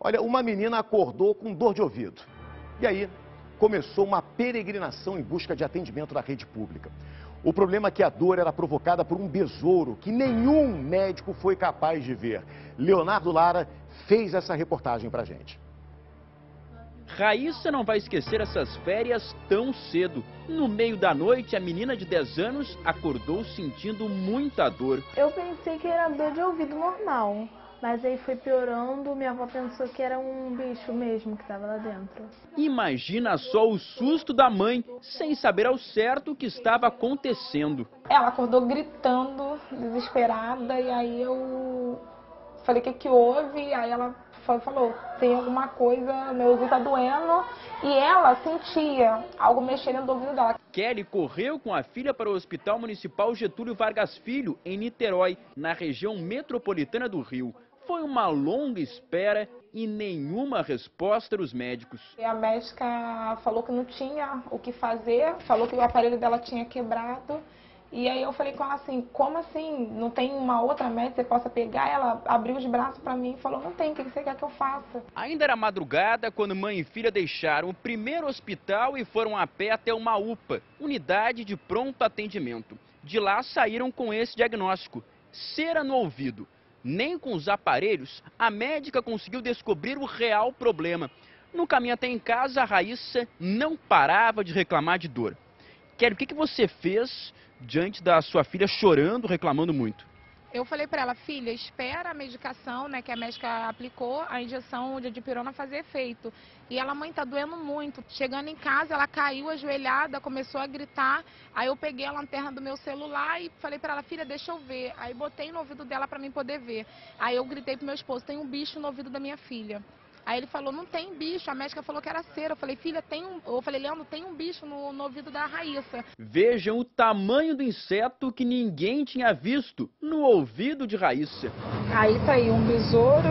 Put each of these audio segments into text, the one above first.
Olha, uma menina acordou com dor de ouvido. E aí começou uma peregrinação em busca de atendimento na rede pública. O problema é que a dor era provocada por um besouro que nenhum médico foi capaz de ver. Leonardo Lara fez essa reportagem pra gente. Raíssa não vai esquecer essas férias tão cedo. No meio da noite, a menina de 10 anos acordou sentindo muita dor. Eu pensei que era dor de ouvido normal, mas aí foi piorando, minha avó pensou que era um bicho mesmo que estava lá dentro. Imagina só o susto da mãe, sem saber ao certo o que estava acontecendo. Ela acordou gritando, desesperada, e aí eu falei, o que que houve? Aí ela falou, tem alguma coisa, meu ouvido tá doendo. E ela sentia algo mexendo no ouvido dela. Kelly correu com a filha para o Hospital Municipal Getúlio Vargas Filho, em Niterói, na região metropolitana do Rio. Foi uma longa espera e nenhuma resposta dos médicos. E a médica falou que não tinha o que fazer, falou que o aparelho dela tinha quebrado. E aí eu falei com ela assim, como assim? Não tem uma outra médica que você possa pegar? Ela abriu os braços para mim e falou, não tem, o que você quer que eu faça? Ainda era madrugada quando mãe e filha deixaram o primeiro hospital e foram a pé até uma UPA, Unidade de Pronto Atendimento. De lá saíram com esse diagnóstico, cera no ouvido. Nem com os aparelhos, a médica conseguiu descobrir o real problema. No caminho até em casa, a Raíssa não parava de reclamar de dor. Kelly, o que, que você fez diante da sua filha chorando, reclamando muito? Eu falei para ela, filha, espera a medicação, né, que a médica aplicou, a injeção de dipirona fazer efeito. E ela, mãe, tá doendo muito. Chegando em casa, ela caiu ajoelhada, começou a gritar. Aí eu peguei a lanterna do meu celular e falei para ela, filha, deixa eu ver. Aí botei no ouvido dela para mim poder ver. Aí eu gritei pro meu esposo, tem um bicho no ouvido da minha filha. Aí ele falou, não tem bicho. A médica falou que era cera. Eu falei, filha, tem um. Eu falei, Leandro, tem um bicho no, no ouvido da Raíssa. Vejam o tamanho do inseto que ninguém tinha visto no ouvido de Raíssa. Aí tá aí um besouro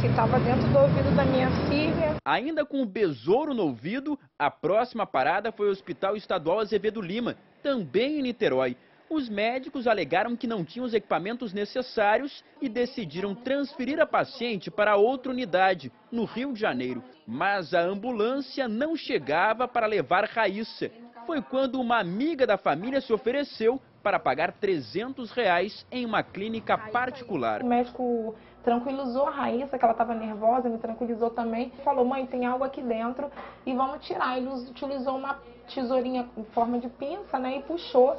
que estava dentro do ouvido da minha filha. Ainda com o besouro no ouvido, a próxima parada foi o Hospital Estadual Azevedo Lima, também em Niterói. Os médicos alegaram que não tinham os equipamentos necessários e decidiram transferir a paciente para outra unidade, no Rio de Janeiro. Mas a ambulância não chegava para levar Raíssa. Foi quando uma amiga da família se ofereceu para pagar 300 reais em uma clínica particular. O médico tranquilizou a Raíssa, que ela estava nervosa, me tranquilizou também. Falou, mãe, tem algo aqui dentro e vamos tirar. Ele utilizou uma tesourinha em forma de pinça né, e puxou.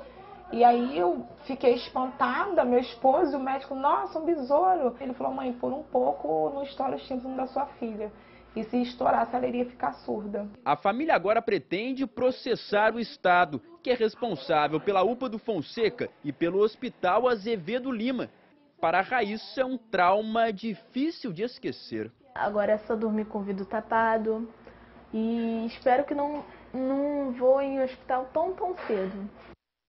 E aí eu fiquei espantada, meu esposo e o médico, nossa, um besouro. Ele falou, mãe, por um pouco não estoura o tímpano da sua filha. E se estourasse, ela iria ficar surda. A família agora pretende processar o Estado, que é responsável pela UPA do Fonseca e pelo Hospital Azevedo Lima. Para a Raíssa, é um trauma difícil de esquecer. Agora é só dormir com o vidro tapado. E espero que não, não vou em hospital tão, tão cedo.